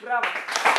Bravo!